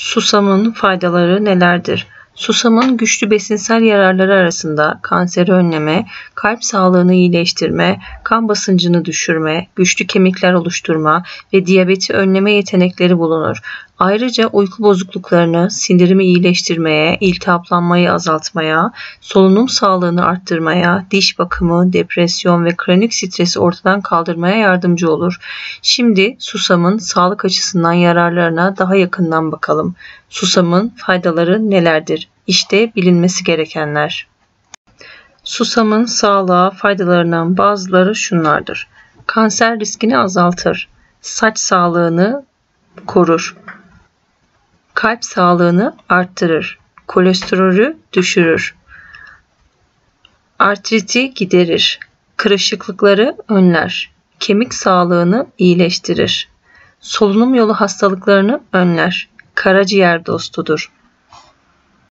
Susamın faydaları nelerdir? Susamın güçlü besinsel yararları arasında kanseri önleme, kalp sağlığını iyileştirme, kan basıncını düşürme, güçlü kemikler oluşturma ve diyabeti önleme yetenekleri bulunur. Ayrıca uyku bozukluklarını, sindirimi iyileştirmeye, iltihaplanmayı azaltmaya, solunum sağlığını arttırmaya, diş bakımı, depresyon ve kronik stresi ortadan kaldırmaya yardımcı olur. Şimdi susamın sağlık açısından yararlarına daha yakından bakalım. Susamın faydaları nelerdir? İşte bilinmesi gerekenler. Susamın sağlığa faydalarından bazıları şunlardır. Kanser riskini azaltır. Saç sağlığını korur kalp sağlığını arttırır, kolesterolü düşürür, artriti giderir, kırışıklıkları önler, kemik sağlığını iyileştirir, solunum yolu hastalıklarını önler, karaciğer dostudur.